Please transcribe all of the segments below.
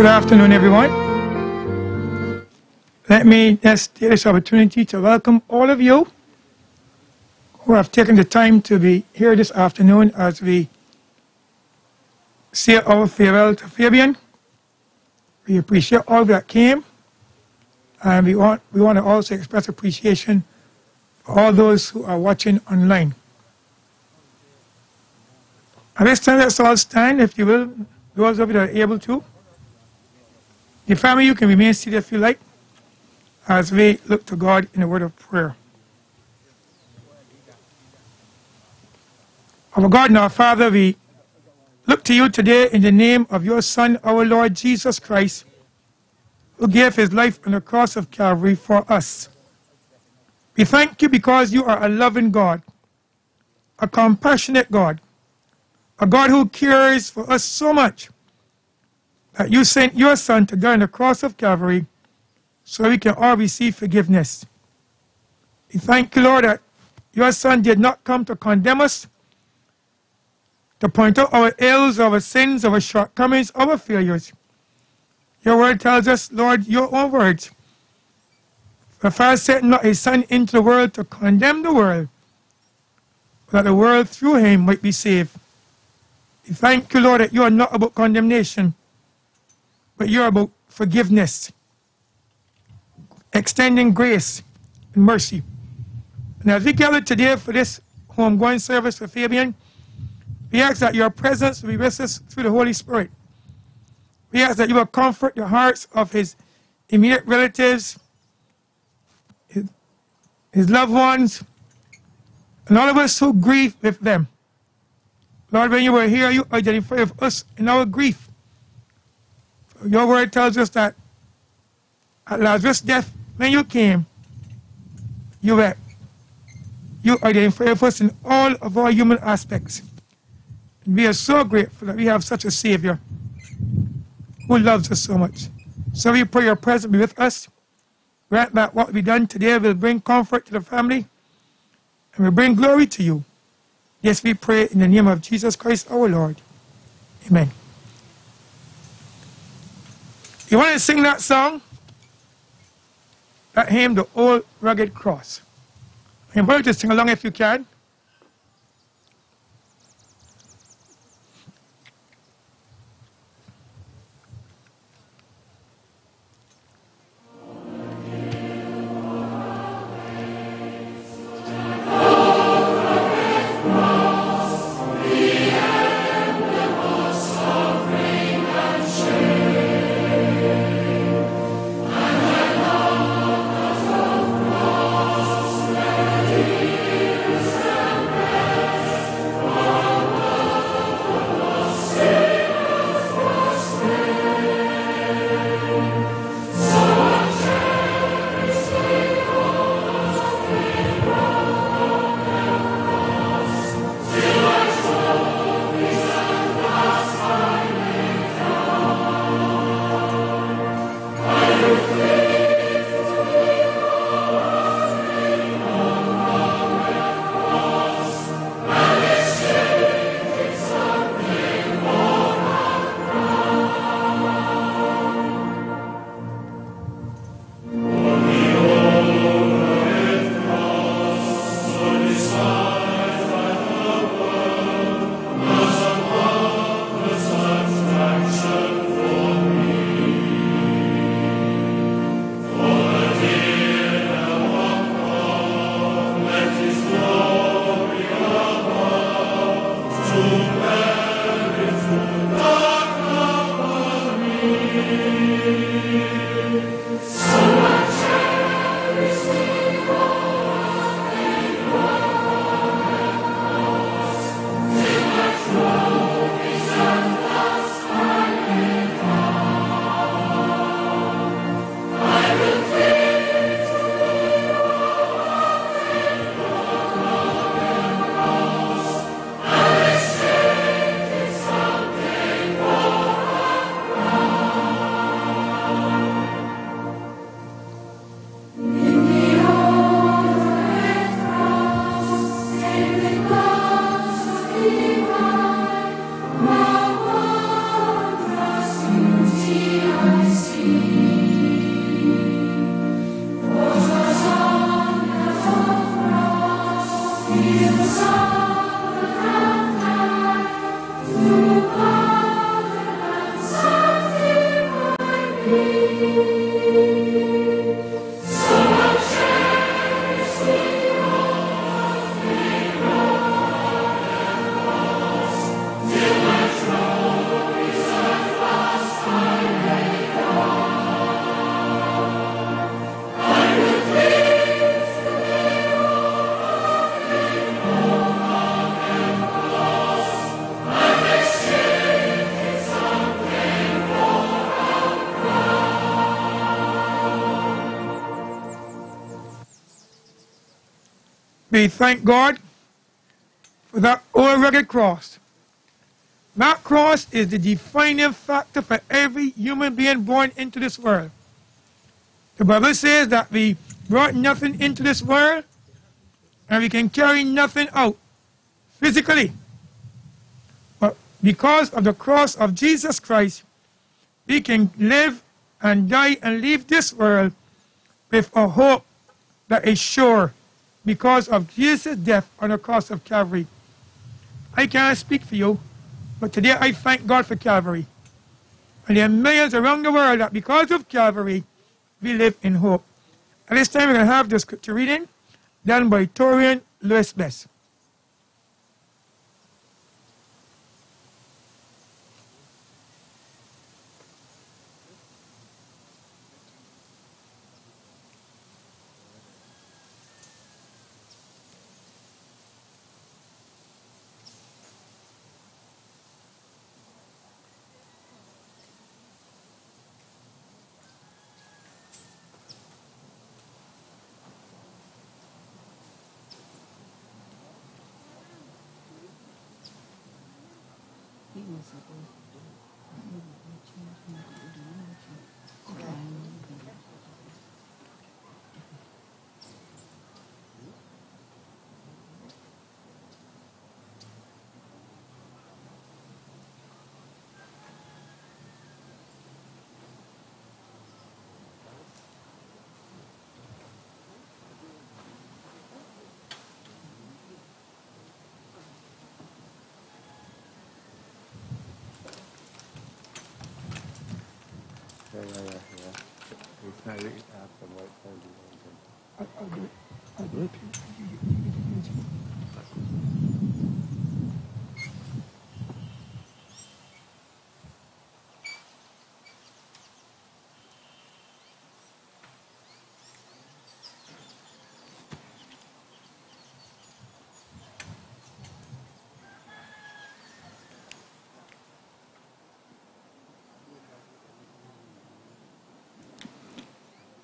Good afternoon, everyone. Let me just take this opportunity to welcome all of you who have taken the time to be here this afternoon as we say our farewell to Fabian. We appreciate all that came, and we want, we want to also express appreciation for all those who are watching online. At this time, let's all stand, if you will, those of you that are able to. The family, you can remain seated if you like, as we look to God in a word of prayer. Our God and our Father, we look to you today in the name of your Son, our Lord Jesus Christ, who gave his life on the cross of Calvary for us. We thank you because you are a loving God, a compassionate God, a God who cares for us so much that you sent your Son to die on the cross of Calvary so we can all receive forgiveness. We thank you, Lord, that your Son did not come to condemn us, to point out our ills, our sins, our shortcomings, our failures. Your word tells us, Lord, your own words. The Father sent not his Son into the world to condemn the world, but that the world through him might be saved. We thank you, Lord, that you are not about condemnation, but you're about forgiveness, extending grace and mercy. And as we gather today for this homegoing service for Fabian, we ask that your presence be with us through the Holy Spirit. We ask that you will comfort the hearts of his immediate relatives, his, his loved ones, and all of us who grieve with them. Lord, when you were here, you identified with us in our grief. Your word tells us that at Lazarus' death, when you came, you were you identified with us in all of our human aspects. We are so grateful that we have such a Savior who loves us so much. So we pray your presence be with us. Grant that what we done today will bring comfort to the family. and we bring glory to you. Yes, we pray in the name of Jesus Christ our Lord. Amen. You want to sing that song? That hymn, The Old Rugged Cross. I invite you to sing along if you can. We thank God for that rugged cross. That cross is the defining factor for every human being born into this world. The Bible says that we brought nothing into this world and we can carry nothing out physically. But because of the cross of Jesus Christ, we can live and die and leave this world with a hope that is sure because of Jesus' death on the cross of Calvary. I cannot speak for you, but today I thank God for Calvary. And there are millions around the world that because of Calvary, we live in hope. At this time, we're going to have the scripture reading done by Torian Lewis Best. Mm-hmm. Yeah, yeah, yeah. It's not after white. I'll, I'll do. I'll do it.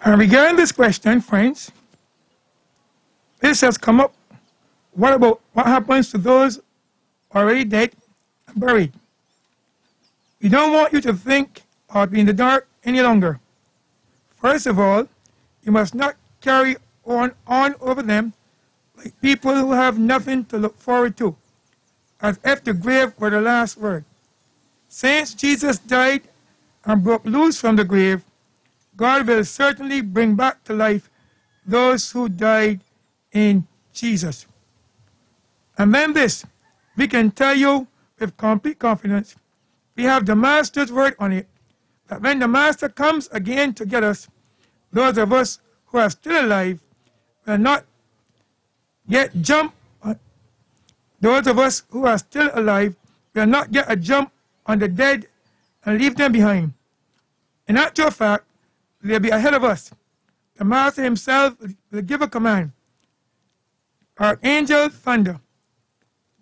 And regarding this question, friends, this has come up. What about what happens to those already dead and buried? We don't want you to think or be in the dark any longer. First of all, you must not carry on, on over them like people who have nothing to look forward to, as if the grave were the last word. Since Jesus died and broke loose from the grave, God will certainly bring back to life those who died in Jesus. And then this, we can tell you with complete confidence, we have the Master's word on it, that when the Master comes again to get us, those of us who are still alive will not yet jump. Those of us who are still alive will not get a jump on the dead and leave them behind. In actual fact, they'll be ahead of us. The Master himself will give a command. Our Archangel thunder,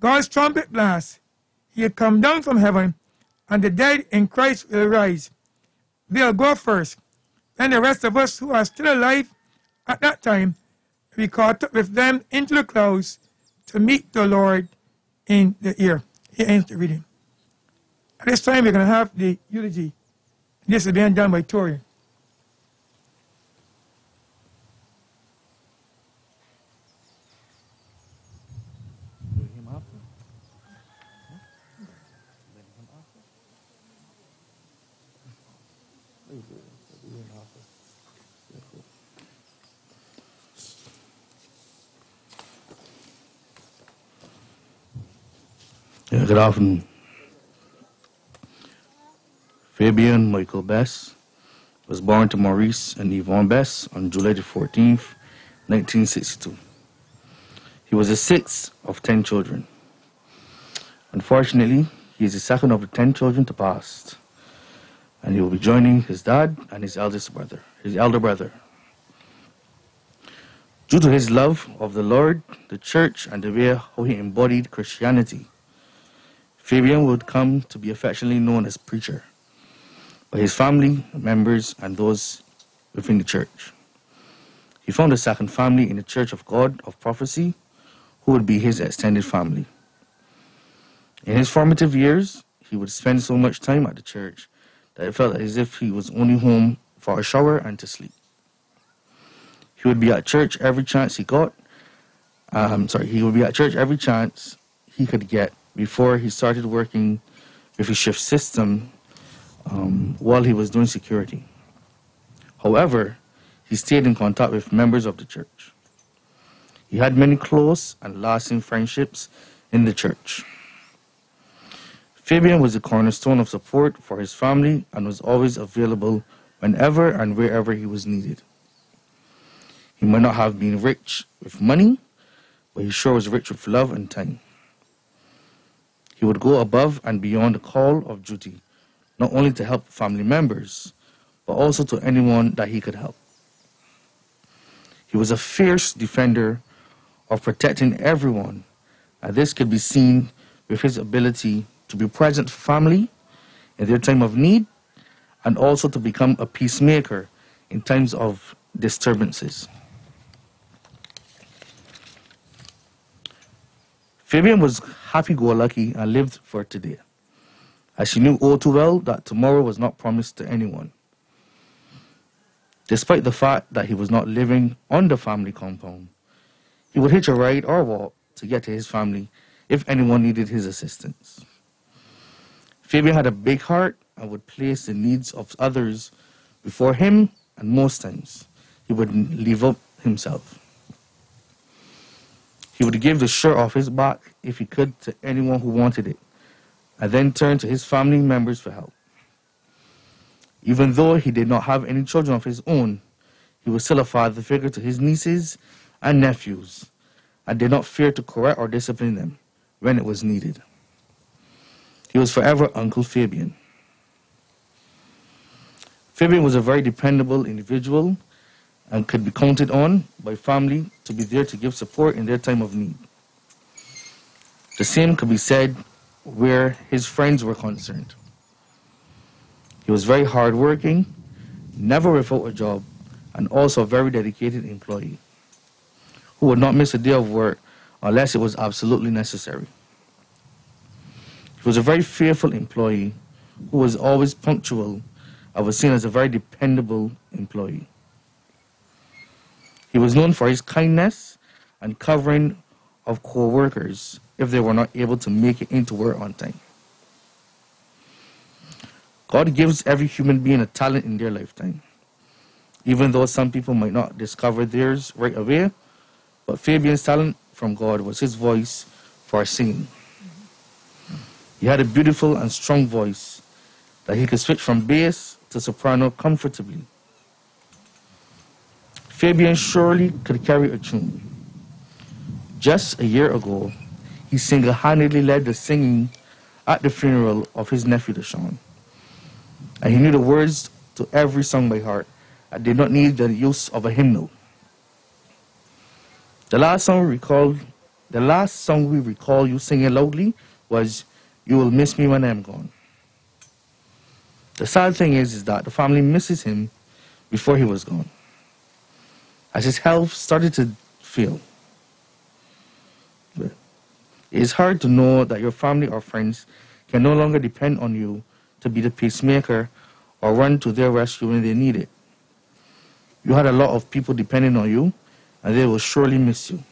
God's trumpet blast. He'll come down from heaven, and the dead in Christ will rise. They'll go first. Then the rest of us who are still alive at that time will be caught up with them into the clouds to meet the Lord in the air. Here ends the reading. At this time, we're going to have the eulogy. This is being done by Tori. Do him after. Huh? Then him after. Do do- do him after. Yeah, good afternoon. Fabian Michael Best was born to Maurice and Yvonne Best on July 14, 1962. He was the sixth of ten children. Unfortunately, he is the second of the ten children to pass, and he will be joining his dad and his eldest brother, his elder brother. Due to his love of the Lord, the church, and the way how he embodied Christianity, Fabian would come to be affectionately known as preacher by his family members and those within the church. He found a second family in the Church of God of Prophecy, who would be his extended family. In his formative years, he would spend so much time at the church that it felt as if he was only home for a shower and to sleep. He would be at church every chance he got. Um, sorry, he would be at church every chance he could get before he started working with his shift system um, while he was doing security. However, he stayed in contact with members of the church. He had many close and lasting friendships in the church. Fabian was a cornerstone of support for his family and was always available whenever and wherever he was needed. He might not have been rich with money, but he sure was rich with love and time. He would go above and beyond the call of duty, not only to help family members, but also to anyone that he could help. He was a fierce defender of protecting everyone, and this could be seen with his ability to be present for family in their time of need and also to become a peacemaker in times of disturbances. Fabian was happy go lucky and lived for today, as she knew all too well that tomorrow was not promised to anyone. Despite the fact that he was not living on the family compound, he would hitch a ride or walk to get to his family if anyone needed his assistance. Fabian had a big heart and would place the needs of others before him, and most times he would leave up himself. He would give the shirt off his back if he could to anyone who wanted it, and then turn to his family members for help. Even though he did not have any children of his own, he was still a father figure to his nieces and nephews and did not fear to correct or discipline them when it was needed. He was forever Uncle Fabian. Fabian was a very dependable individual and could be counted on by family to be there to give support in their time of need. The same could be said where his friends were concerned. He was very hardworking, never without a job, and also a very dedicated employee who would not miss a day of work unless it was absolutely necessary. He was a very faithful employee who was always punctual and was seen as a very dependable employee. He was known for his kindness and covering of co-workers if they were not able to make it into work on time. God gives every human being a talent in their lifetime. Even though some people might not discover theirs right away, but Fabian's talent from God was his voice for singing. He had a beautiful and strong voice that he could switch from bass to soprano comfortably. Fabian surely could carry a tune. Just a year ago, he single-handedly led the singing at the funeral of his nephew Deshaun. And he knew the words to every song by heart and did not need the use of a hymnal. The last song we recall, the last song we recall you singing loudly was "You Will Miss Me When I'm Gone." The sad thing is, is that the family misses him before he was gone, as his health started to fail. It is hard to know that your family or friends can no longer depend on you to be the peacemaker or run to their rescue when they need it. You had a lot of people depending on you and they will surely miss you.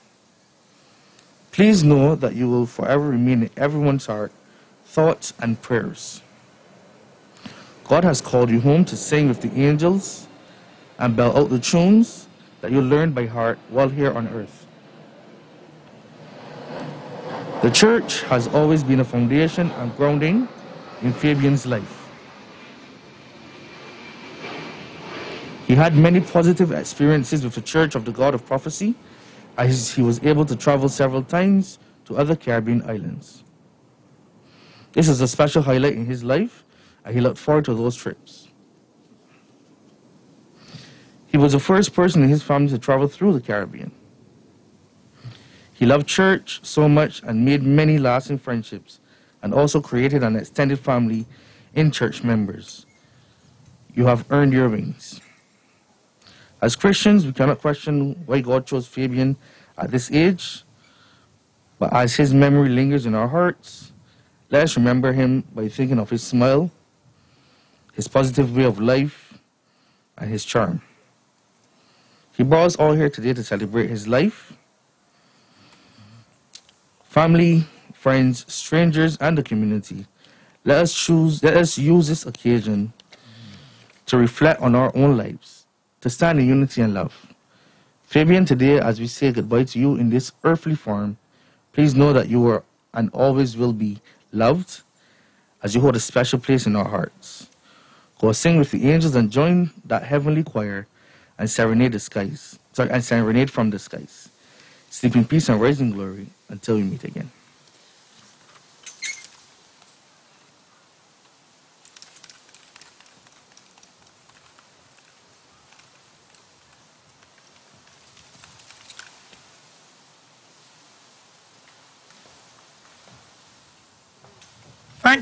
Please know that you will forever remain in everyone's heart, thoughts, and prayers. God has called you home to sing with the angels and bell out the tunes that you learned by heart while here on earth. The church has always been a foundation and grounding in Fabian's life. He had many positive experiences with the Church of the God of Prophecy, as he was able to travel several times to other Caribbean islands. This is a special highlight in his life, and he looked forward to those trips. He was the first person in his family to travel through the Caribbean. He loved church so much and made many lasting friendships, and also created an extended family in church members. You have earned your wings. As Christians, we cannot question why God chose Fabian at this age, but as his memory lingers in our hearts, let us remember him by thinking of his smile, his positive way of life, and his charm. He brought us all here today to celebrate his life. Family, friends, strangers, and the community. Let us choose, let us use this occasion to reflect on our own lives to stand in unity and love. Fabian, today, as we say goodbye to you in this earthly form, please know that you are and always will be loved as you hold a special place in our hearts. Go sing with the angels and join that heavenly choir and serenade the skies. Sorry, and serenade from the skies. Sleep in peace and rise in glory until we meet again.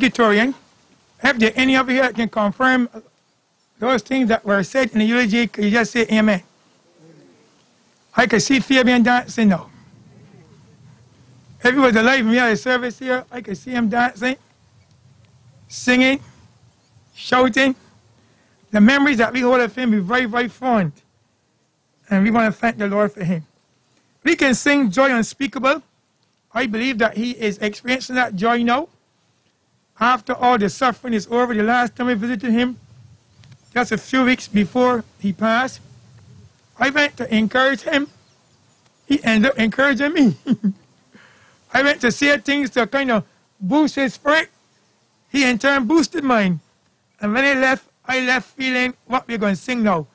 You, If there any of you can confirm those things that were said in the eulogy, can you just say amen? I can see Fabian dancing now. If he was alive and we had a service here, I could see him dancing, singing, shouting. The memories that we hold of him be very, very fond. And we want to thank the Lord for him. We can sing joy unspeakable. I believe that he is experiencing that joy now after all the suffering is over, the last time I visited him, just a few weeks before he passed, I went to encourage him. He ended up encouraging me. I went to say things to kind of boost his spirit. He in turn boosted mine. And when he left, I left feeling what we're going to sing now.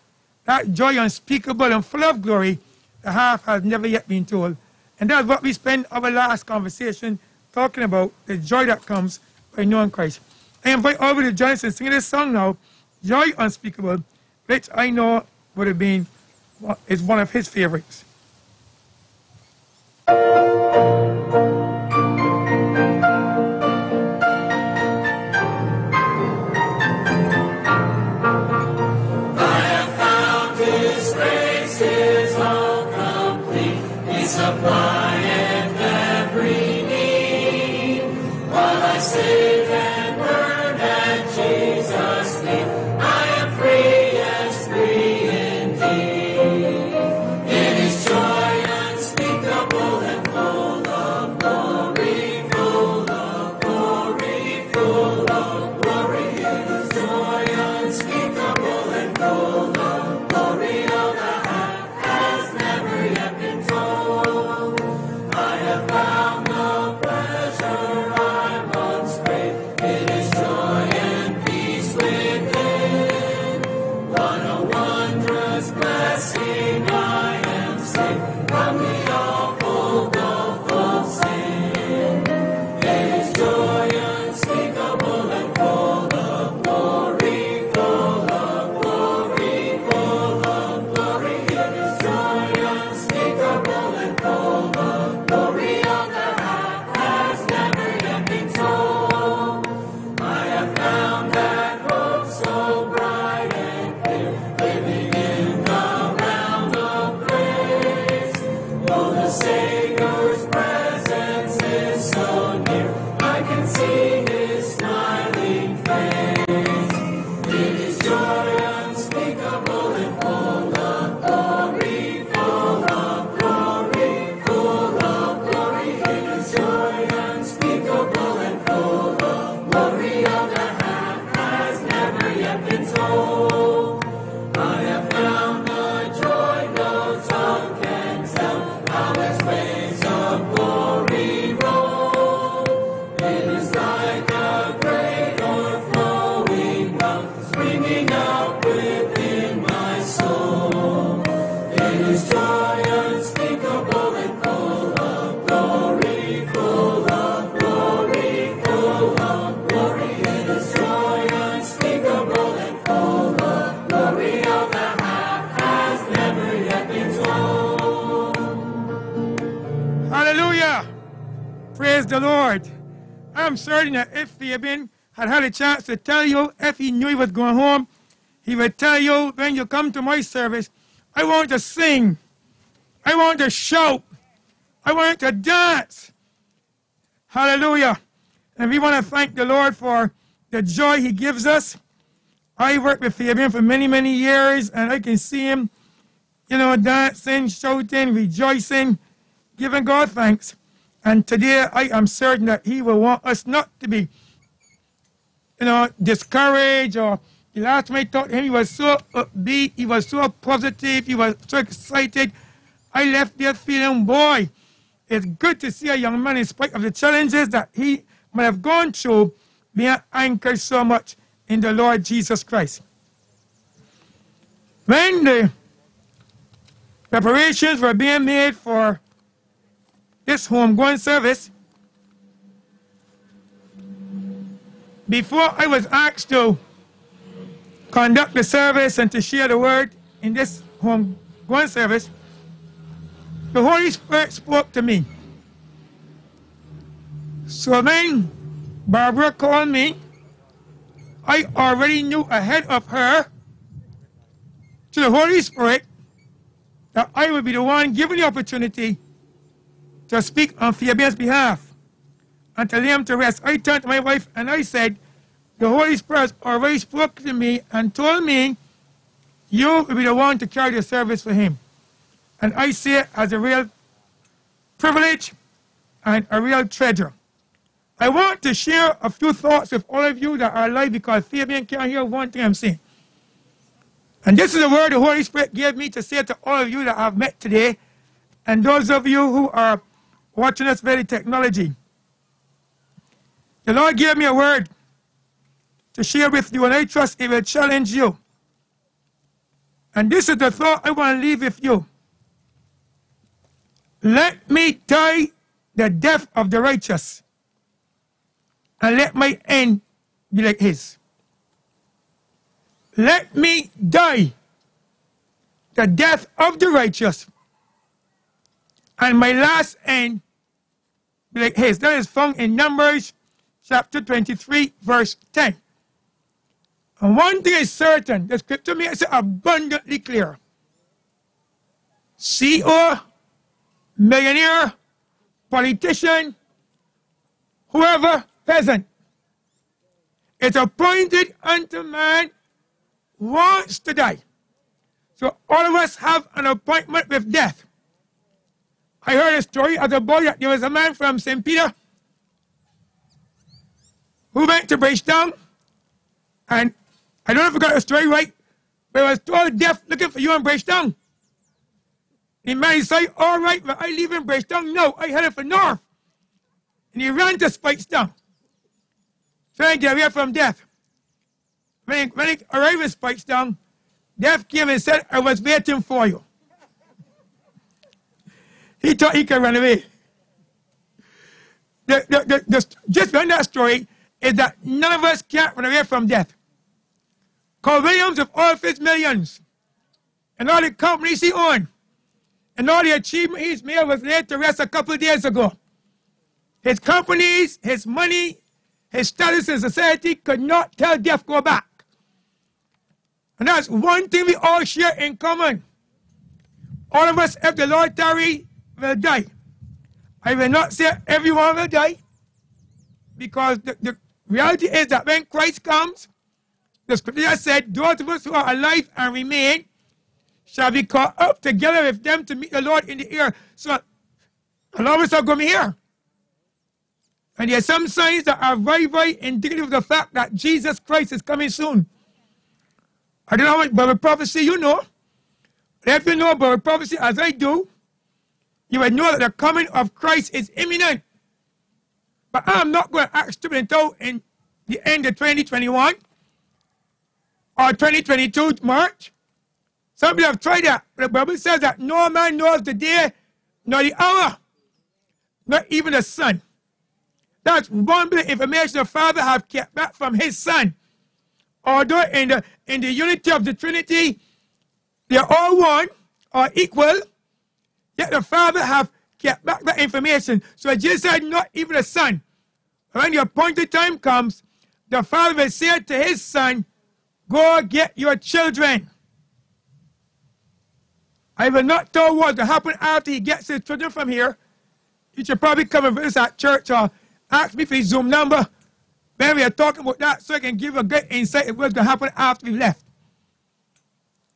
That joy unspeakable and full of glory, the half has never yet been told. And that's what we spent our last conversation talking about, the joy that comes by knowing Christ. I invite all of you to join us in singing this song now, Joy Unspeakable, which I know would have been is one of his favorites. had to tell you if he knew he was going home, he would tell you when you come to my service, I want to sing. I want to shout. I want to dance. Hallelujah. And we want to thank the Lord for the joy he gives us. I worked with Fabian for many, many years, and I can see him, you know, dancing, shouting, rejoicing, giving God thanks. And today I am certain that he will want us not to be you know, discouraged or the last time I talked to him, he was so upbeat, he was so positive, he was so excited. I left there feeling, boy, it's good to see a young man, in spite of the challenges that he might have gone through, being anchored so much in the Lord Jesus Christ. When the preparations were being made for this homegoing service, before I was asked to conduct the service and to share the word in this home going service, the Holy Spirit spoke to me. So then Barbara called me. I already knew ahead of her to the Holy Spirit that I would be the one given the opportunity to speak on Fabian's behalf and to lay him to rest. I turned to my wife and I said, The Holy Spirit already spoke to me and told me you will be the one to carry the service for him. And I see it as a real privilege and a real treasure. I want to share a few thoughts with all of you that are alive because Fabian can't hear one thing I'm saying. And this is the word the Holy Spirit gave me to say to all of you that I've met today and those of you who are watching us via technology. The Lord gave me a word to share with you, and I trust it will challenge you. And this is the thought I want to leave with you. Let me die the death of the righteous, and let my end be like his. Let me die the death of the righteous, and my last end be like his. That is found in Numbers chapter 23, verse 10. And one thing is certain, the scripture makes it abundantly clear. CEO, millionaire, politician, whoever, peasant, it's appointed unto man wants to die. So all of us have an appointment with death. I heard a story as a boy that there was a man from St. Peter who went to Bridgetown and I don't know if I got the story right, but I was told death looking for you in Bridgetown. The man said, all right, but I leave in Bridgetown. No, I headed for north. And he ran to Speightstown, trying to get away from death. When he, when he arrived in Speightstown, death came and said, I was waiting for you. He thought he could run away. The, the, the, just behind that story is that none of us can't run away from death. Carl Williams of all his millions and all the companies he owned and all the achievement he's made was laid to rest a couple of days ago. His companies, his money, his status in society could not tell death go back. And that's one thing we all share in common. All of us, if the Lord tarry, will die. I will not say everyone will die, because the, the reality is that when Christ comes, the scripture said, Those of us who are alive and remain shall be caught up together with them to meet the Lord in the air. So a lot of us are going to be here. And there are some signs that are very, very indicative of the fact that Jesus Christ is coming soon. I don't know how much Bible prophecy you know. But if you know Bible prophecy as I do, you will know that the coming of Christ is imminent. But I'm not going to act stupid until in the end of 2021 or 2022 March. Some people have tried that. The Bible says that no man knows the day nor the hour, not even the son. That's one bit of information the Father have kept back from his son. Although in the in the unity of the Trinity, they are all one or equal, yet the Father have kept back that information. So Jesus said, not even the Son. When the appointed time comes, the Father will say to his Son, Go get your children. I will not tell what to happen after he gets his children from here. You should probably come and visit at church or ask me for his Zoom number when we are talking about that so I can give a good insight of what's going to happen after we left.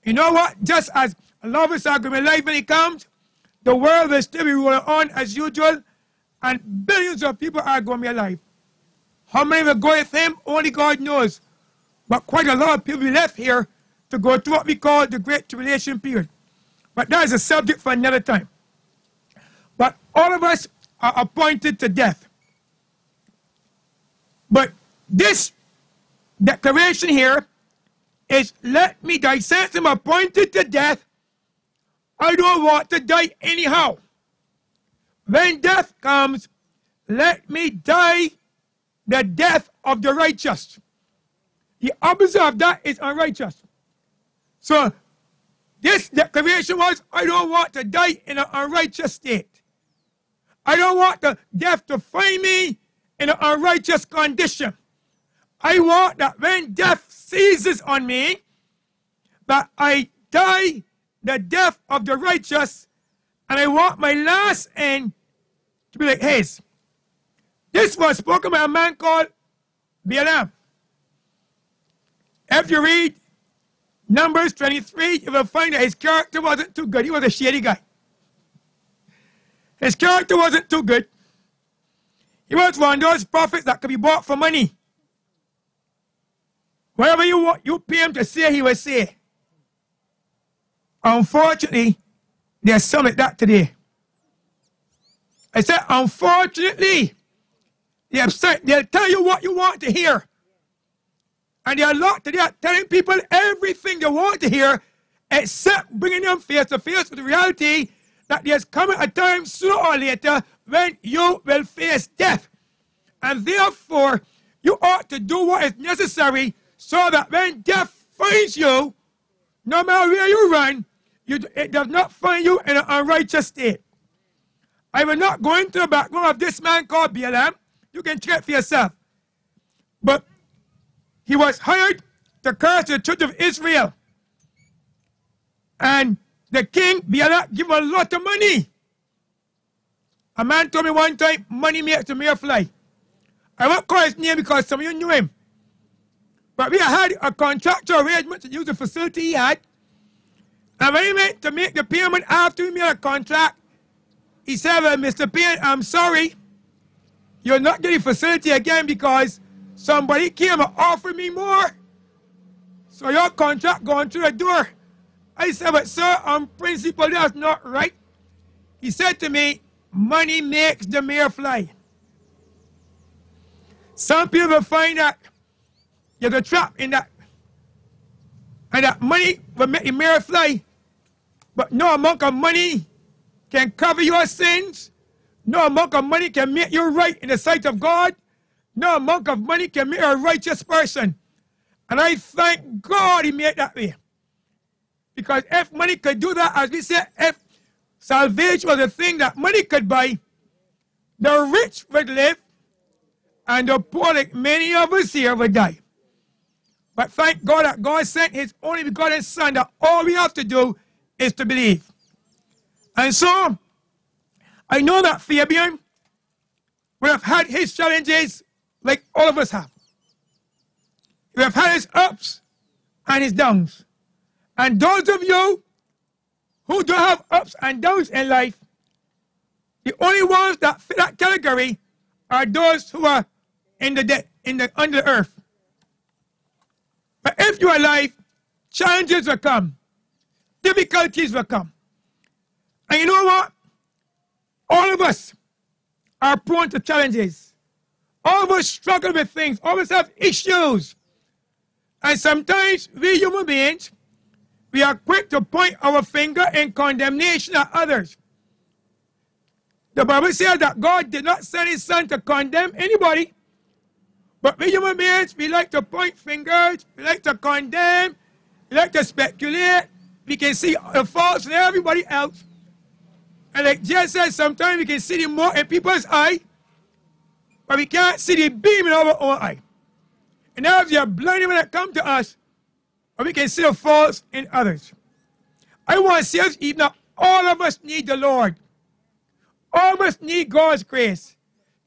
You know what? Just as a going to be alive when he comes, the world will still be rolling on as usual, and billions of people are going to be alive. How many will go with him? Only God knows. But quite a lot of people left here to go through what we call the Great Tribulation period. But that is a subject for another time. But all of us are appointed to death. But this declaration here is let me die. Since I'm appointed to death, I don't want to die anyhow. When death comes, let me die the death of the righteous. The opposite of that is unrighteous. So this declaration was, I don't want to die in an unrighteous state. I don't want the death to find me in an unrighteous condition. I want that when death seizes on me, that I die the death of the righteous, and I want my last end to be like his. This was spoken by a man called Balaam. If you read Numbers 23, you will find that his character wasn't too good. He was a shady guy. His character wasn't too good. He was one of those prophets that could be bought for money. Whatever you want, you pay him to say, he will say. Unfortunately, there's some like that today. I said, unfortunately, they'll tell you what you want to hear. And they are locked to are telling people everything they want to hear, except bringing them face to face with the reality that there's coming a time sooner or later when you will face death. And therefore, you ought to do what is necessary so that when death finds you, no matter where you run, you, it does not find you in an unrighteous state. I will not go into the background of this man called Balaam. You can check for yourself. But he was hired to curse the church of Israel. And the king, give him a lot of money. A man told me one time, money makes the mere fly. I won't call his name because some of you knew him. But we had a contractual arrangement to use the facility he had. And when he went to make the payment after we made a contract, he said, well, Mr. Payne, I'm sorry. You're not getting facility again because somebody came and offered me more. So your contract going through the door. I said, but sir, on principle, that's not right. He said to me, money makes the mayor fly. Some people find that you're the trap in that. And that money will make the mayor fly. But no amount of money can cover your sins. No amount of money can make you right in the sight of God. No amount of money can make you a righteous person. And I thank God he made that way. Because if money could do that, as we said, if salvation was a thing that money could buy, the rich would live and the poor, like many of us here, would die. But thank God that God sent his only begotten Son, that all we have to do is to believe. And so, I know that Fabian would have had his challenges like all of us have. Would have had his ups and his downs. And those of you who don't have ups and downs in life, the only ones that fit that category are those who are in the de- in the under the earth. But if you are alive, challenges will come, difficulties will come. And you know what? All of us are prone to challenges. All of us struggle with things. All of us have issues. And sometimes we human beings, we are quick to point our finger in condemnation at others. The Bible says that God did not send his son to condemn anybody. But we human beings, we like to point fingers, we like to condemn, we like to speculate. We can see the faults in everybody else. And like Jesus said, sometimes we can see the more in people's eye, but we can't see the beam in our own eye. And now if you're blinded when it comes to us, but we can see the faults in others. I want to say us, even all of us need the Lord. All of us need God's grace.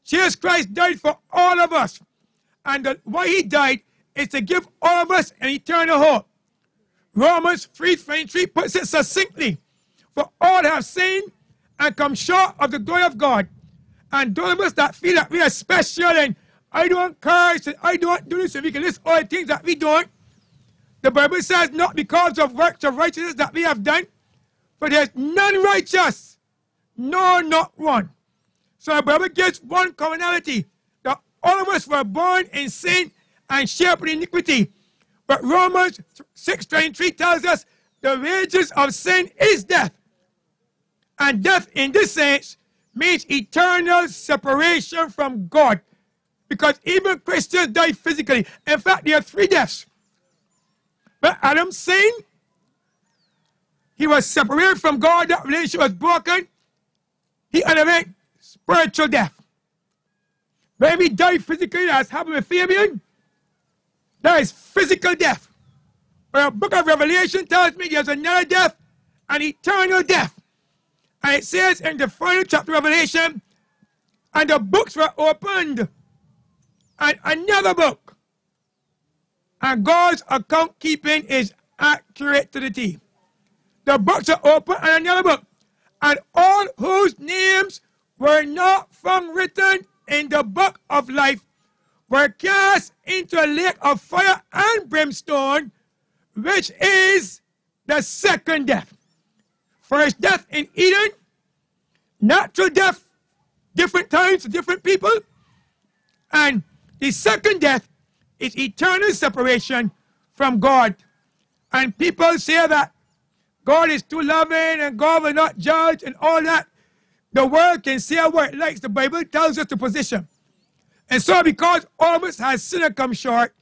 Jesus Christ died for all of us. And the, why he died is to give all of us an eternal hope. Romans 3.23 puts it succinctly. For all have sinned and come short of the glory of God. And those of us that feel that we are special and I don't curse and I don't do this and we can list all the things that we don't. The Bible says not because of works of righteousness that we have done, for there's none righteous, no, not one. So the Bible gives one commonality that all of us were born in sin and shaped in iniquity. But Romans 6.23 tells us the wages of sin is death. And death in this sense means eternal separation from God. Because even Christians die physically. In fact, there are three deaths. But Adam sinned. He was separated from God. That relationship was broken. He underwent spiritual death. When we die physically, as happened with Fabian, there is physical death. But the book of Revelation tells me there's another death, an eternal death. And it says in the final chapter of Revelation, and the books were opened, and another book. And God's account keeping is accurate to the T. The books are open, and another book. And all whose names were not found written in the book of life were cast into a lake of fire and brimstone, which is the second death. First death in Eden, natural death, different times different people. And the second death is eternal separation from God. And people say that God is too loving and God will not judge and all that. The world can say what it likes. The Bible tells us the position. And so, because all of us has sinned come short,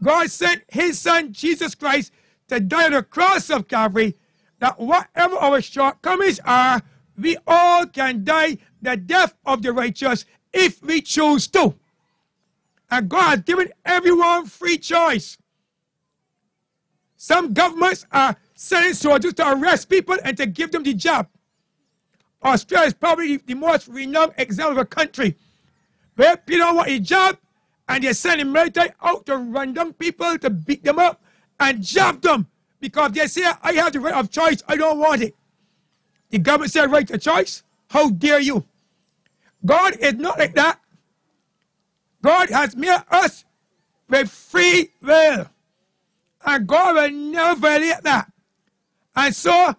God sent his son, Jesus Christ, to die on the cross of Calvary, that whatever our shortcomings are, we all can die the death of the righteous if we choose to. And God has given everyone free choice. Some governments are sending soldiers to arrest people and to give them the job. Australia is probably the most renowned example of a country where people want a job and they're sending military out to random people to beat them up and jab them because they say, I have the right of choice, I don't want it. The government said right of choice? How dare you? God is not like that. God has made us with free will. And God will never violate that. And so,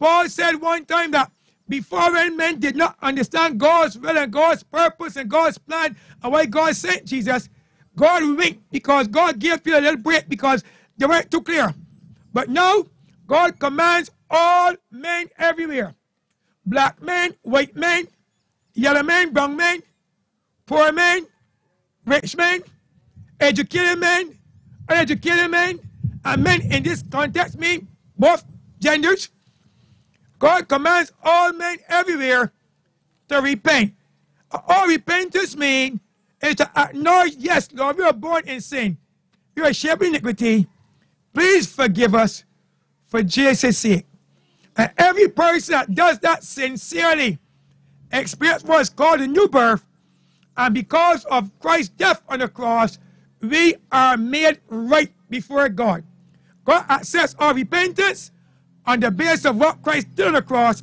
Paul said one time that before when men did not understand God's will and God's purpose and God's plan and why God sent Jesus, God winked because God gave people a little break because they weren't too clear. But now, God commands all men everywhere black men, white men, yellow men, brown men, poor men, rich men, educated men, uneducated men, and men in this context mean both genders. God commands all men everywhere to repent. All repentance means is to acknowledge, yes, Lord, we are born in sin. We are shaped in iniquity. Please forgive us for Jesus' sake. And every person that does that sincerely experience what's called a new birth. And because of Christ's death on the cross, we are made right before God. God accepts our repentance on the basis of what Christ did on the cross.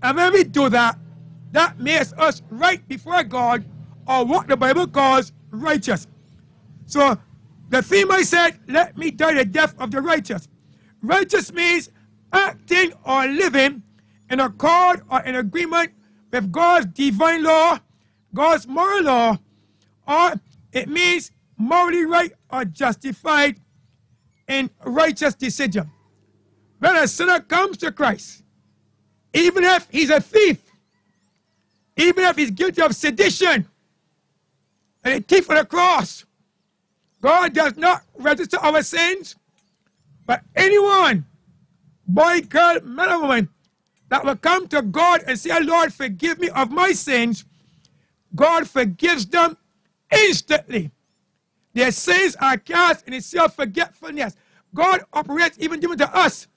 And when we do that, that makes us right before God, or what the Bible calls righteous. So the theme I said, let me die the death of the righteous. Righteous means acting or living in accord or in agreement with God's divine law, God's moral law, or it means morally right or justified in righteous decision. When a sinner comes to Christ, even if he's a thief, even if he's guilty of sedition and a thief on the cross, God does not register our sins. But anyone, boy, girl, man, or woman, that will come to God and say, Lord, forgive me of my sins, God forgives them instantly. Their sins are cast in self forgetfulness. God operates even given to us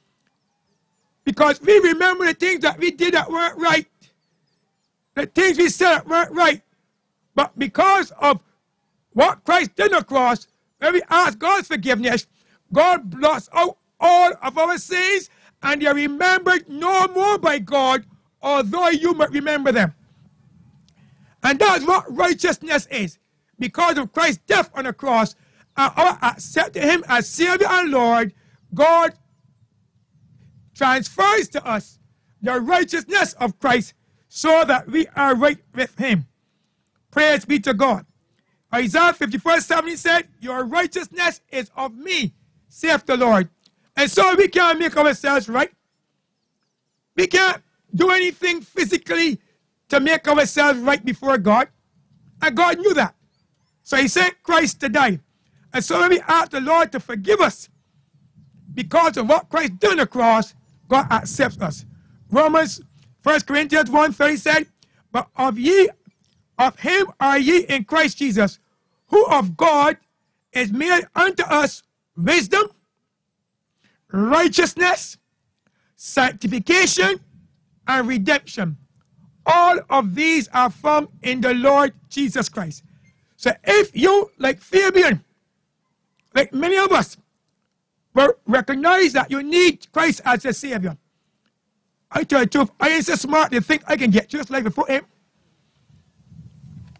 because we remember the things that we did that weren't right, the things we said that weren't right. But because of what Christ did on the cross, when we ask God's forgiveness, God blots out all of our sins and they are remembered no more by God, although you might remember them. And that's what righteousness is. Because of Christ's death on the cross, and our accepting Him as Savior and Lord, God transfers to us the righteousness of Christ so that we are right with him. Praise be to God. Isaiah 54 70 said, Your righteousness is of me, saith the Lord. And so we can't make ourselves right. We can't do anything physically to make ourselves right before God. And God knew that. So he sent Christ to die. And so when we ask the Lord to forgive us because of what Christ did on the cross, God accepts us. Romans 1 Corinthians 1 30 said, But of ye, of him are ye in Christ Jesus, who of God is made unto us wisdom, righteousness, sanctification, and redemption. All of these are found in the Lord Jesus Christ. So if you, like Fabian, like many of us, but recognize that you need Christ as a Savior. I tell you the truth, I ain't so smart to think I can get just like before Him.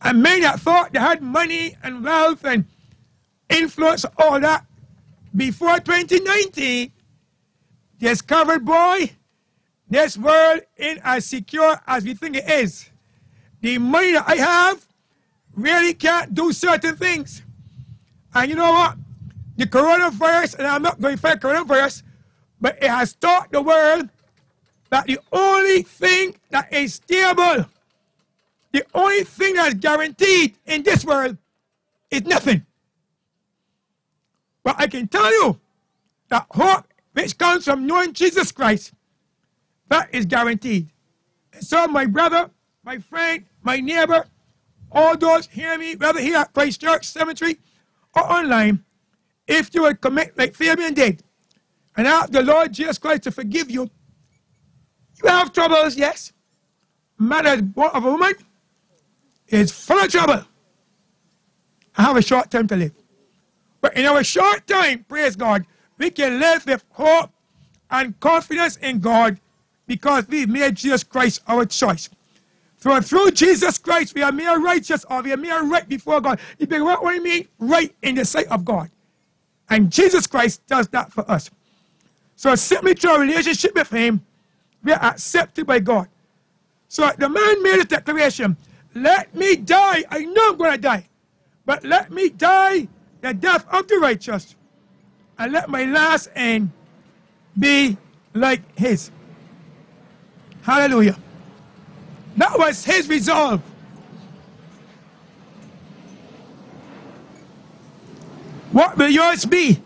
And many that thought they had money and wealth and influence, all that, before 2019, discovered, boy, this world ain't as secure as we think it is. The money that I have really can't do certain things. And you know what? the coronavirus, and I'm not going for coronavirus, but it has taught the world that the only thing that is stable, the only thing that's guaranteed in this world is nothing. But I can tell you that hope which comes from knowing Jesus Christ, that is guaranteed. So, my brother, my friend, my neighbor, all those hear me, whether here at Christ Church Cemetery or online, if you would commit like Fabian did and ask the Lord Jesus Christ to forgive you, you have troubles, yes. Man born of a woman is full of trouble. I have a short time to live. But in our short time, praise God, we can live with hope and confidence in God because we made Jesus Christ our choice. So through Jesus Christ, we are made righteous or we are made right before God. You think, what do you mean? Right in the sight of God. And Jesus Christ does that for us. So simply through a relationship with Him, we are accepted by God. So the man made a declaration, let me die. I know I'm going to die. But let me die the death of the righteous and let my last end be like his. Hallelujah. That was his resolve. What will yours be?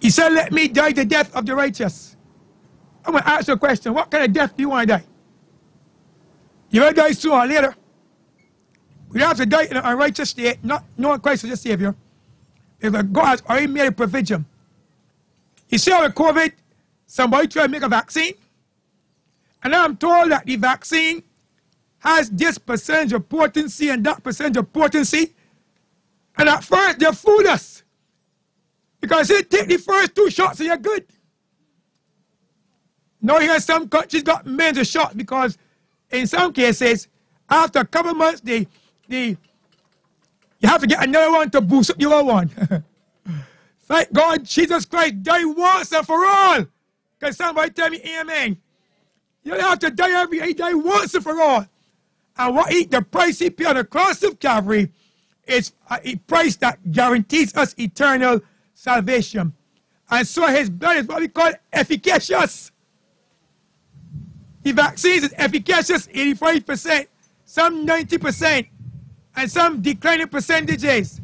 He said, Let me die the death of the righteous. I'm going to ask you a question. What kind of death do you want to die? You will die sooner or later. We have to die in an unrighteous state, not knowing Christ as your Savior. Because God has already made a provision. You see with COVID, somebody tried to make a vaccine? And I'm told that the vaccine has this percentage of potency and that percentage of potency. And at first, they fooled us. Because they take the first two shots and you're good. Now, here some countries got millions of shots because in some cases, after a couple months, they, they, you have to get another one to boost up your one. Thank God Jesus Christ died once and for all. Can somebody tell me amen? You don't have to die every day. He died once and for all. And what he, the price he paid on the cross of Calvary is uh, a price that guarantees us eternal salvation. And so his blood is what we call efficacious. The vaccines is efficacious 85%, some 90%, and some declining percentages.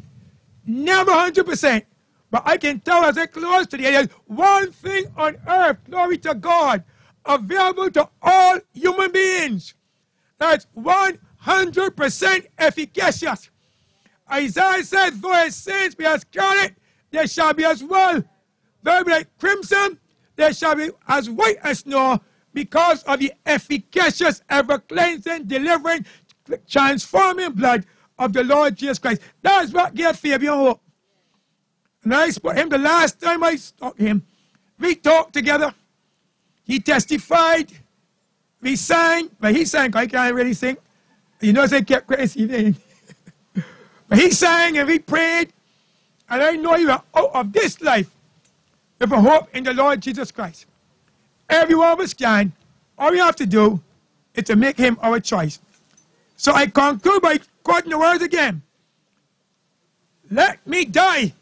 Never 100%. But I can tell as I close today, there's one thing on earth, glory to God, available to all human beings. That's 100% efficacious. Isaiah said, though his sins be as scarlet, they shall be as well. Though be like crimson, they shall be as white as snow because of the efficacious, ever cleansing, delivering, transforming blood of the Lord Jesus Christ. That is what gave Fabian hope. And I spoke him the last time I saw him. We talked together. He testified. We sang. But he sang. I can't really sing. You know, they kept crazy but he sang and we prayed. And I know you are out of this life with a hope in the Lord Jesus Christ. Every one of us can. All we have to do is to make him our choice. So I conclude by quoting the words again. Let me die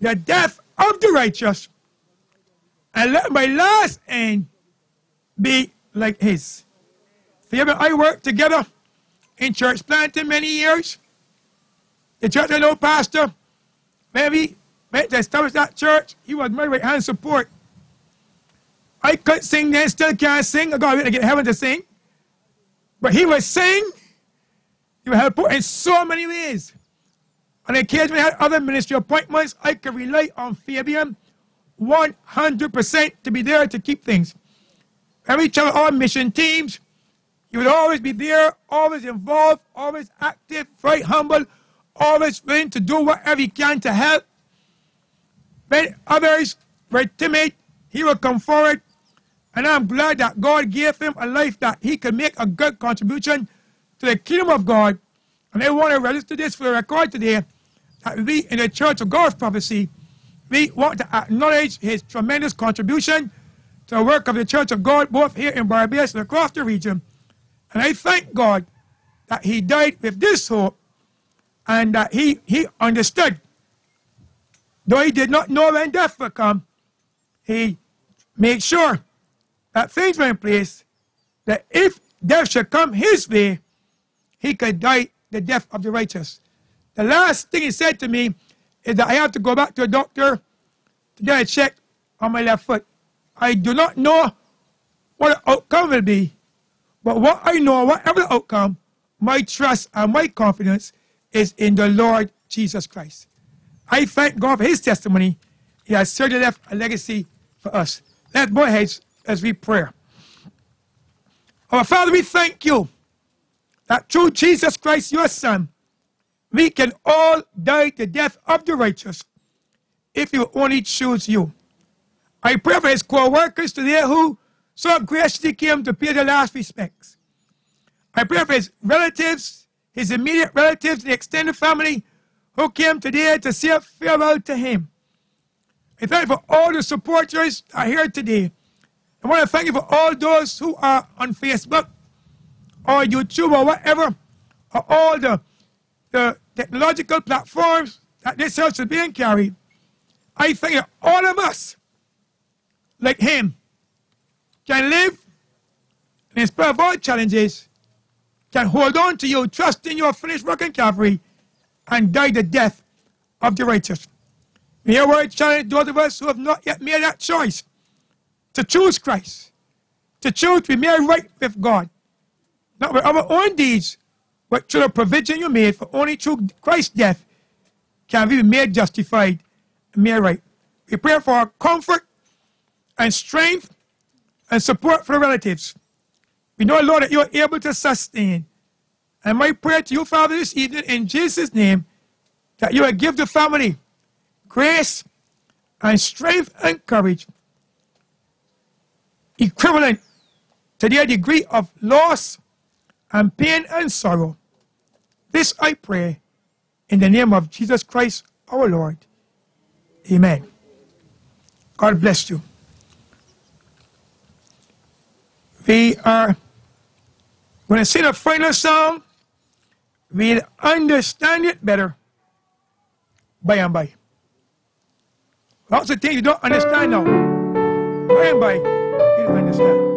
the death of the righteous, and let my last end be like his. Fabian I worked together in church planting many years. The church I know pastor, maybe went to establish that church. He was my right hand support. I couldn't sing then, still can't sing. I got to get heaven to sing. But he would sing. He would help in so many ways. On occasion, I had other ministry appointments. I could rely on Fabian 100% to be there to keep things. Every time our mission teams, he would always be there, always involved, always active, very humble, always willing to do whatever he can to help. When others were timid, he would come forward. And I'm glad that God gave him a life that he could make a good contribution to the kingdom of God. And I want to register this for the record today that we in the Church of God's Prophecy, we want to acknowledge his tremendous contribution to the work of the Church of God, both here in Barbados and across the region. And I thank God that he died with this hope And that he, he understood. Though he did not know when death would come, he made sure that things were in place that if death should come his way, he could die the death of the righteous. The last thing he said to me is that I have to go back to a doctor to get a check on my left foot. I do not know what the outcome will be, but what I know, whatever the outcome, my trust and my confidence is in the Lord Jesus Christ. I thank God for his testimony. He has certainly left a legacy for us. Let's bow as we pray. Our Father, we thank you that through Jesus Christ, your Son, we can all die the death of the righteous if you only choose you. I pray for his co-workers today who so graciously came to pay their last respects. I pray for his relatives, his immediate relatives, the extended family who came today to say farewell to him. I thank you for all the supporters are here today. I want to thank you for all those who are on Facebook or YouTube or whatever, or all the, the technological platforms that this house is being carried. I thank you, all of us, like him, can live in spite of all challenges, can hold on to you, trust in your finished work in Calvary, and die the death of the righteous. May your word challenge those of us who have not yet made that choice to choose Christ, to choose to be made right with God, not with our own deeds, but through the provision you made for only through Christ's death can we be made justified and made right. We pray for our comfort and strength and support for the relatives. We know, Lord, that you are able to sustain. And my prayer to you, Father, this evening in Jesus' name, that you will give the family grace and strength and courage equivalent to their degree of loss and pain and sorrow. This I pray in the name of Jesus Christ our Lord. Amen. God bless you. We are going to sing a final song. We'll understand it better by and by. Lots of things you don't understand now. By and by, you'll understand.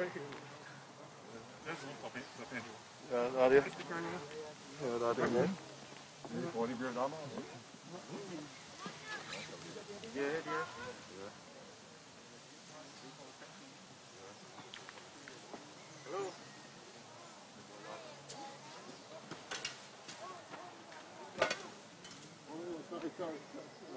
right here. Sorry, sorry, sorry.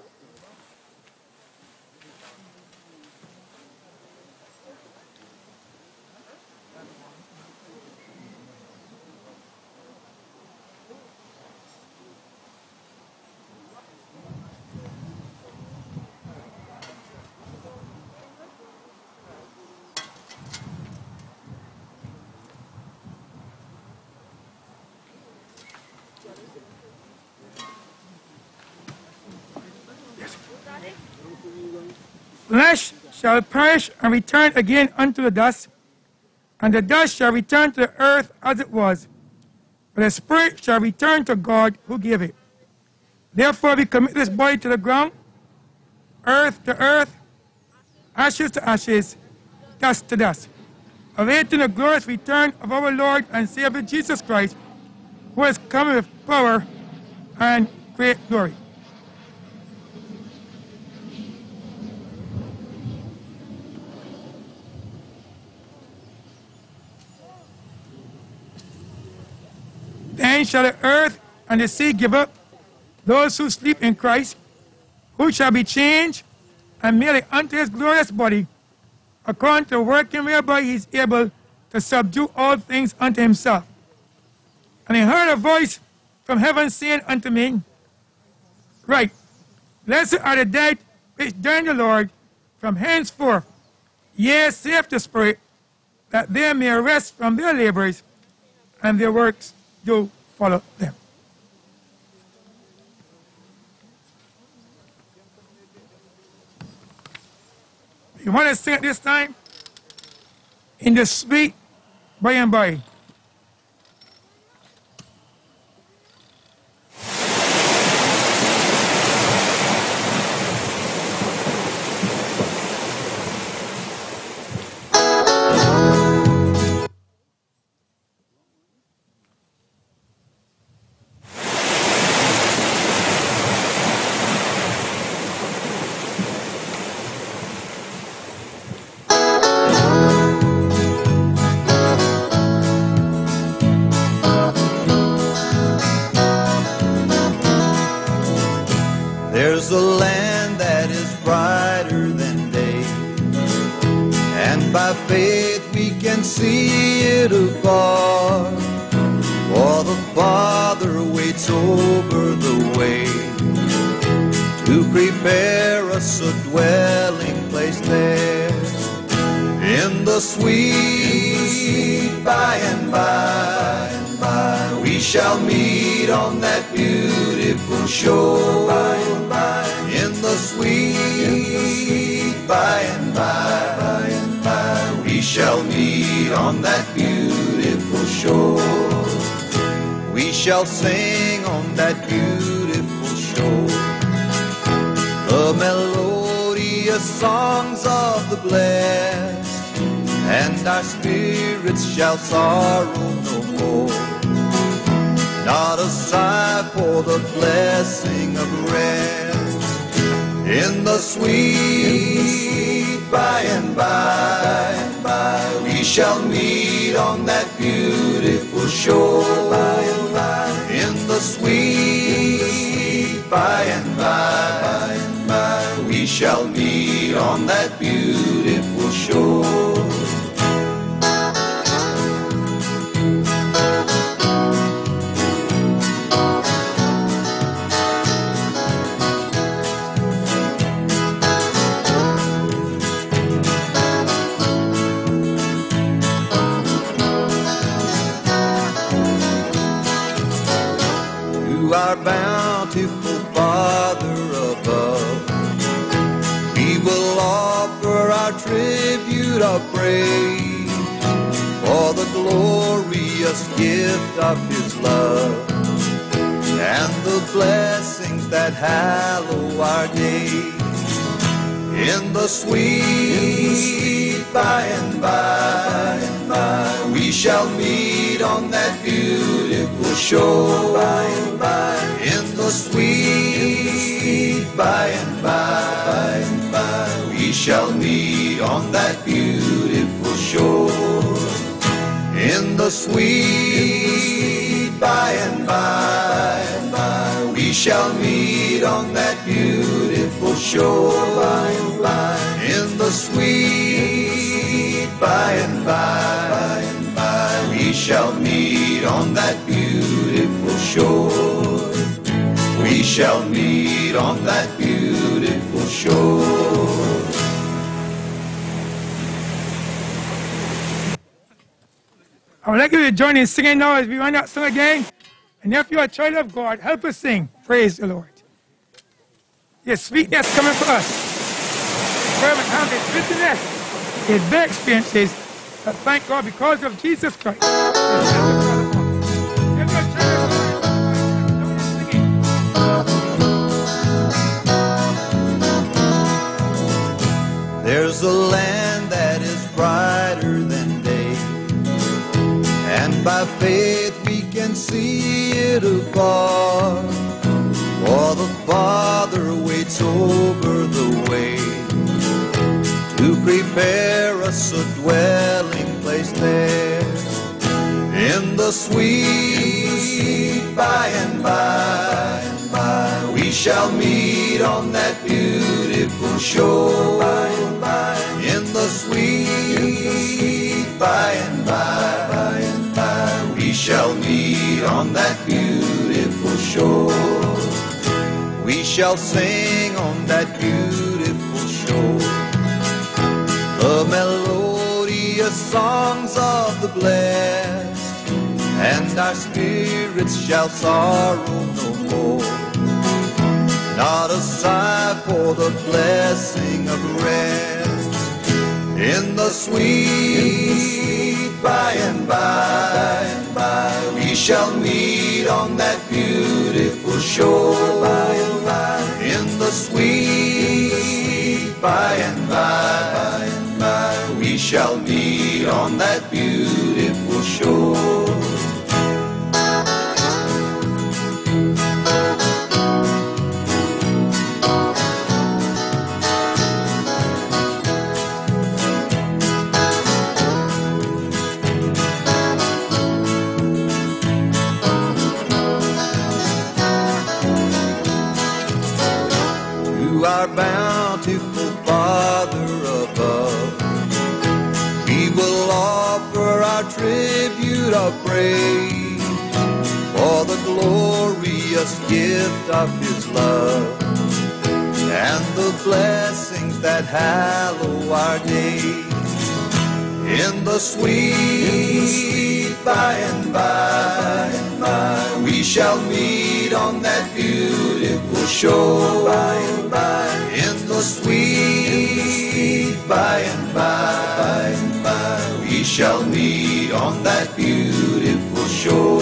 Flesh shall perish and return again unto the dust, and the dust shall return to the earth as it was, but the spirit shall return to God who gave it. Therefore we commit this body to the ground, earth to earth, ashes to ashes, dust to dust, awaiting the glorious return of our Lord and Savior Jesus Christ, who is coming with power and great glory. Shall the earth and the sea give up those who sleep in Christ, who shall be changed and merely unto his glorious body, according to the working whereby he is able to subdue all things unto himself. And I heard a voice from heaven saying unto me, Right, blessed are the dead which die in the Lord from henceforth. Yea, saith the Spirit, that they may rest from their labors and their works do follow them. You want to sing at this time? In the sweet by and by. There's a land that is brighter than day, and by faith we can see it afar. For the Father waits over the way to prepare us a dwelling place there in the sweet by and by. We shall meet on that beautiful shore by and by in the sweet by and by. by and by. We shall meet on that beautiful shore. We shall sing on that beautiful shore the melodious songs of the blessed, and our spirits shall sorrow no more. Not a sigh for the blessing of rest in the sweet by and by. We shall meet on that beautiful shore in the sweet by and by. We shall meet on that beautiful shore. Gift of His love and the blessings that hallow our days. In the sweet by and by, we shall meet on that beautiful shore. In the sweet by, and by, we shall meet on that beautiful shore. In the sweet by and by, by, we shall meet on that beautiful shore. By and by, in the sweet by and by, and by, we shall meet on that beautiful shore. We shall meet on that beautiful shore. I would like you to join in singing now as we run that song again. And if you're a child of God, help us sing. Praise the Lord. Yes, sweetness coming for us. Fervent habits, bitterness is their experiences. But thank God because of Jesus Christ. There's a land that is brighter by faith we can see it afar. For the Father waits over the way to prepare us a dwelling place there in the sweet by and by we shall meet on that beautiful shore in the sweet by and by shall meet on that beautiful shore. We shall sing on that beautiful shore. The melodious songs of the blessed, and our spirits shall sorrow no more. Not a sigh for the blessing of rest in the sweet by and by and by. We shall meet on that beautiful shore by and by in the sweet by and by by and by. We shall meet on that beautiful shore. Of praise for the glorious gift of His love and the blessings that hallow our days. In the sweet by and by we shall meet on that beautiful shore. By and by, in the sweet by and by, by and by, we shall meet on that beautiful shore.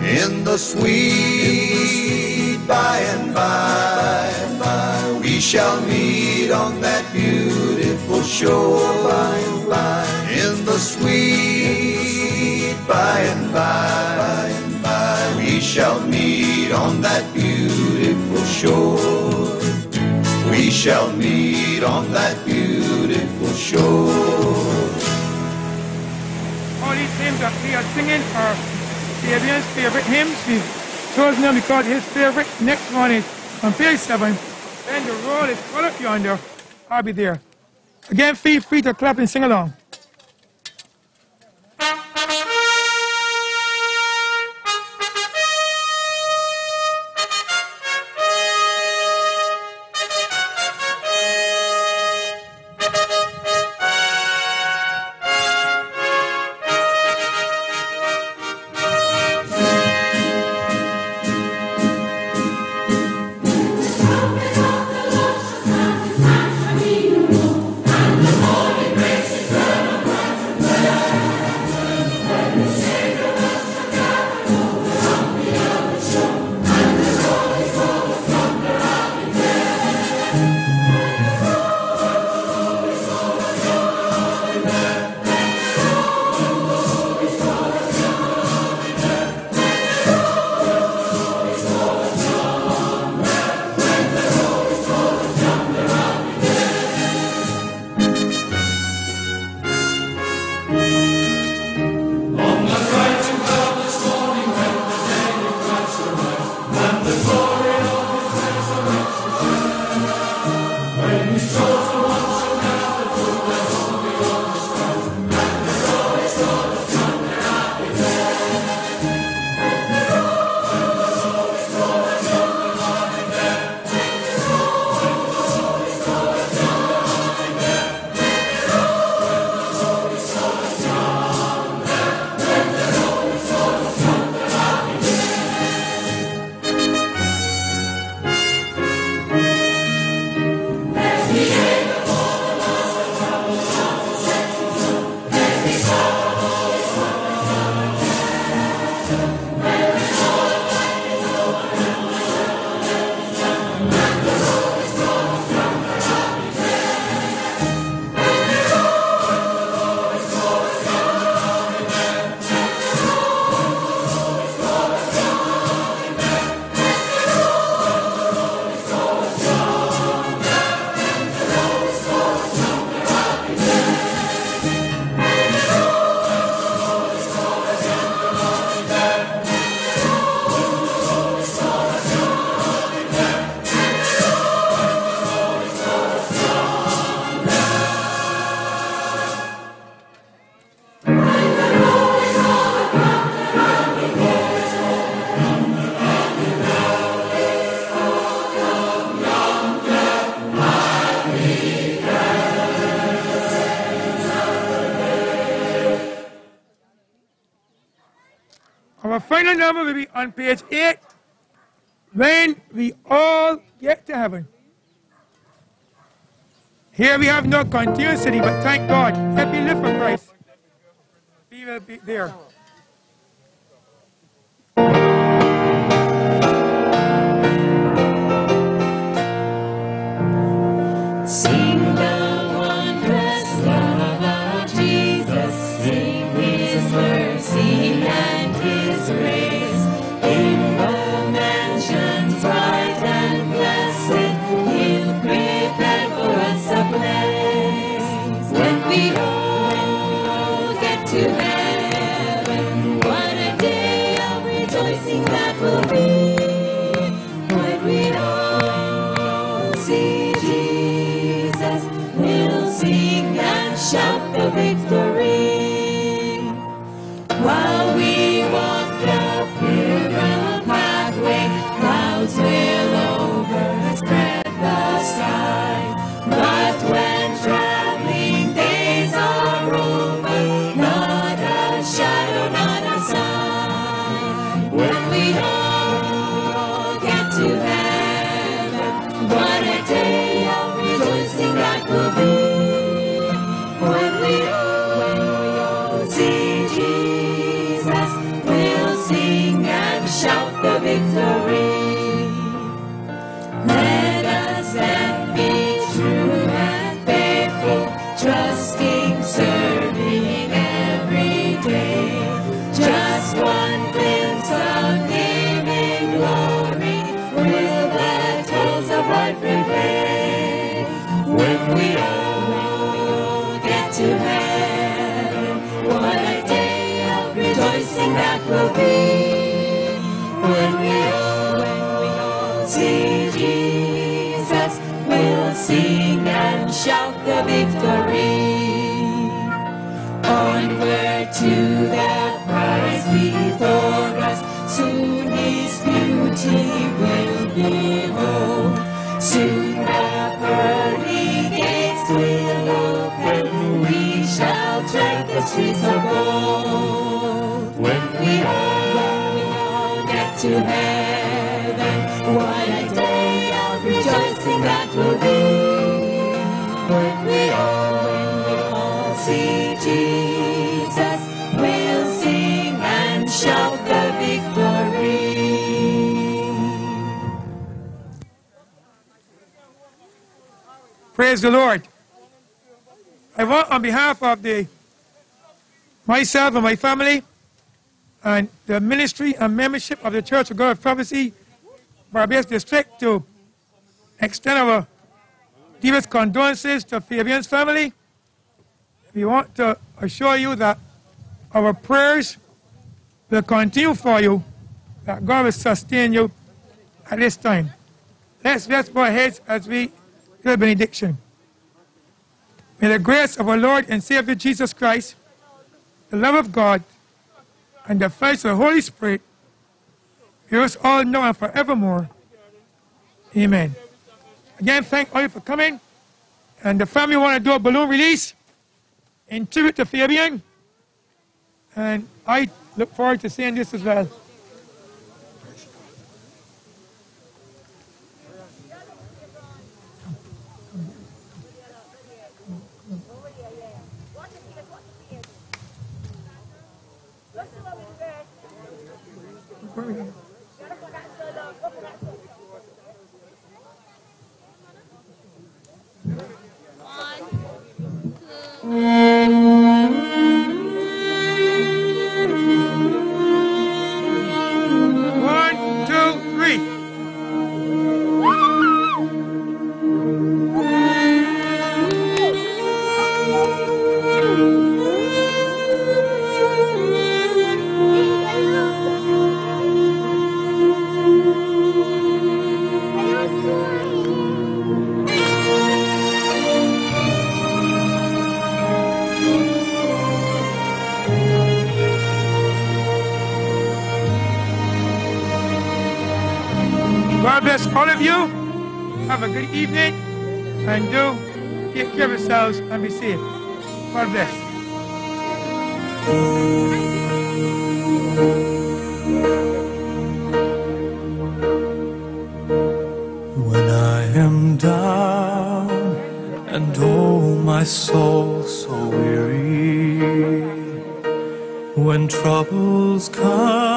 In the sweet by and by we shall meet on that beautiful shore. By and by, in the sweet by and by, by and by, we shall meet on that beautiful shore. We shall meet on that beautiful shore. Hymns that we are singing are Fabian's favorite hymns. We've chosen them because his favorite. Next one is on page 7. Then the roll is right up yonder. I'll be there. Again, feel free to clap and sing along. On page 8 when we all get to heaven. Here we have no continuity, but thank God, we live for Christ, we will be there. To the prize before us, soon His beauty will behold. Soon the pearly gates will open, we shall tread the streets of gold. When we all, when we all get to heaven, what a day of rejoicing Praise the Lord. I want on behalf of the myself and my family and the ministry and membership of the Church of God of Prophecy, Barbados District, to extend our deepest condolences to Fabian's family. We want to assure you that our prayers will continue for you, that God will sustain you at this time. Let's rest our heads as we the benediction. May the grace of our Lord and Savior Jesus Christ, the love of God, and the fellowship of the Holy Spirit be us all now and forevermore. Amen. Again, thank all you for coming. And the family want to do a balloon release in tribute to Fabian. And I look forward to seeing this as well. have a good evening and do take care of yourselves and be safe. God bless. When I am down and oh my soul so weary, when troubles come